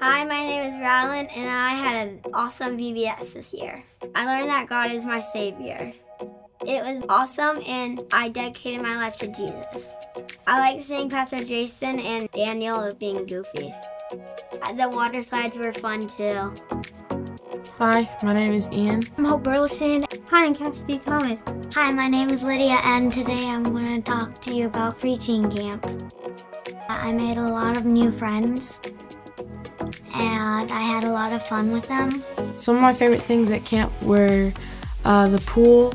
Hi, my name is Rylen, and I had an awesome VBS this year. I learned that God is my Savior. It was awesome, and I dedicated my life to Jesus. I like seeing Pastor Jason and Daniel being goofy. The water slides were fun too. Hi, my name is Ian. I'm Hope Burleson. Hi, I'm Cassidy Thomas. Hi, my name is Lydia, and today I'm going to talk to you about preteen camp. I made a lot of new friends, and I had a lot of fun with them. Some of my favorite things at camp were uh, the pool,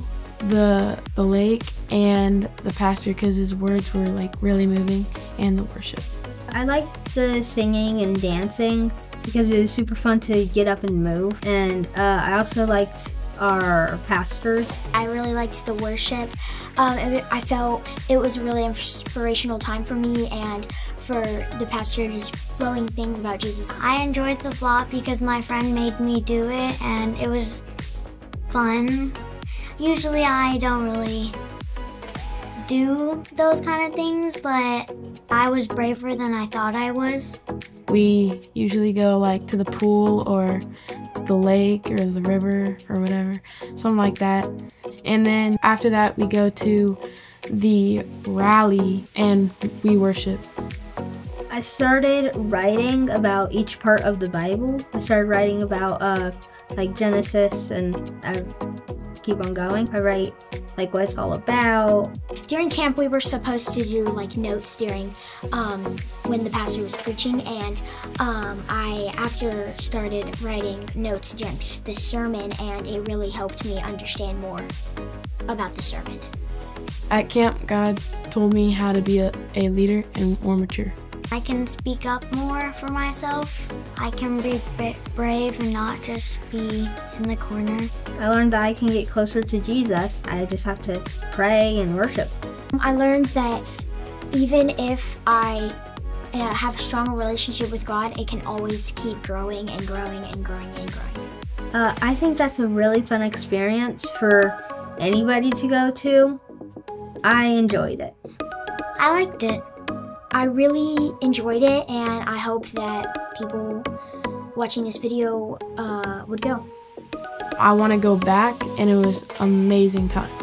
the the lake, and the pastor because his words were like really moving, and the worship. I liked the singing and dancing because it was super fun to get up and move. And uh, I also liked our pastors. I really liked the worship. Um, I felt it was a really inspirational time for me and for the pastor just flowing things about Jesus. I enjoyed the vlog because my friend made me do it and it was fun. Usually I don't really do those kind of things, but I was braver than I thought I was. We usually go like to the pool or the lake or the river or whatever, something like that. And then after that, we go to the rally and we worship. I started writing about each part of the Bible. I started writing about uh, like Genesis and I keep on going. I write like what it's all about. During camp, we were supposed to do like notes during um, when the pastor was preaching, and um, I after started writing notes during the sermon, and it really helped me understand more about the sermon. At camp, God told me how to be a, a leader and more mature. I can speak up more for myself. I can be brave and not just be in the corner. I learned that I can get closer to Jesus. I just have to pray and worship. I learned that even if I uh, have a strong relationship with God, it can always keep growing and growing and growing and growing. Uh, I think that's a really fun experience for anybody to go to. I enjoyed it. I liked it. I really enjoyed it and I hope that people watching this video uh, would go. I want to go back and it was amazing time.